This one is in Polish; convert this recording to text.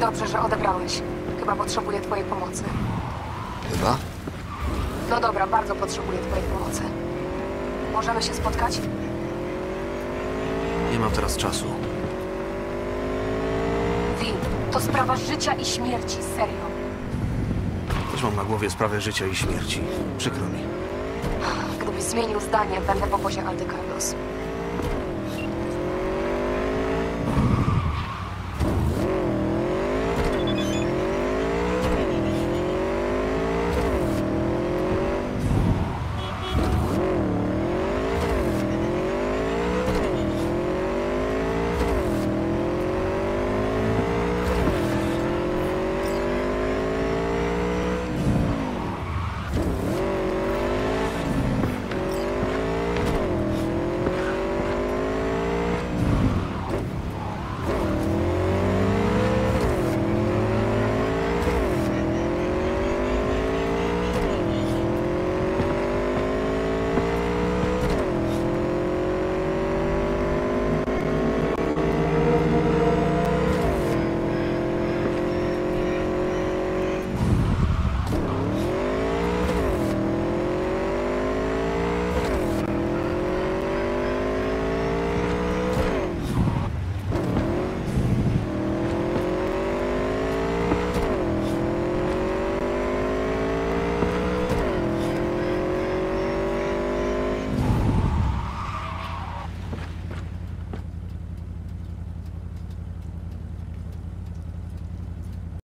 Dobrze, że odebrałeś. Chyba potrzebuję twojej pomocy. Chyba? No dobra, bardzo potrzebuję twojej pomocy. Możemy się spotkać? Nie mam teraz czasu. Wi, to sprawa życia i śmierci, serio. Też mam na głowie sprawę życia i śmierci. Przykro mi. Gdybyś zmienił zdanie, będę w obozie Aldy Carlos.